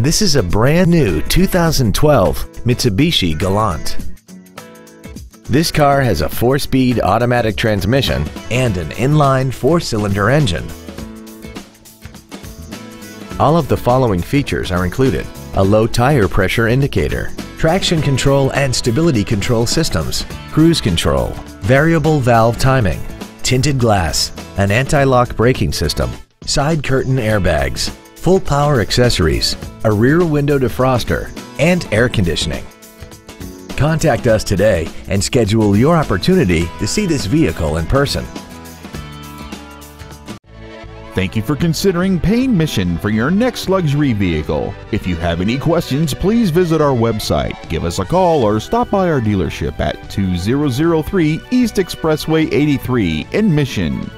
This is a brand new 2012 Mitsubishi Galant. This car has a four-speed automatic transmission and an inline four-cylinder engine. All of the following features are included. A low tire pressure indicator, traction control and stability control systems, cruise control, variable valve timing, tinted glass, an anti-lock braking system, side curtain airbags, full power accessories, a rear window defroster, and air conditioning. Contact us today and schedule your opportunity to see this vehicle in person. Thank you for considering Payne Mission for your next luxury vehicle. If you have any questions, please visit our website, give us a call, or stop by our dealership at 2003 East Expressway 83 in Mission.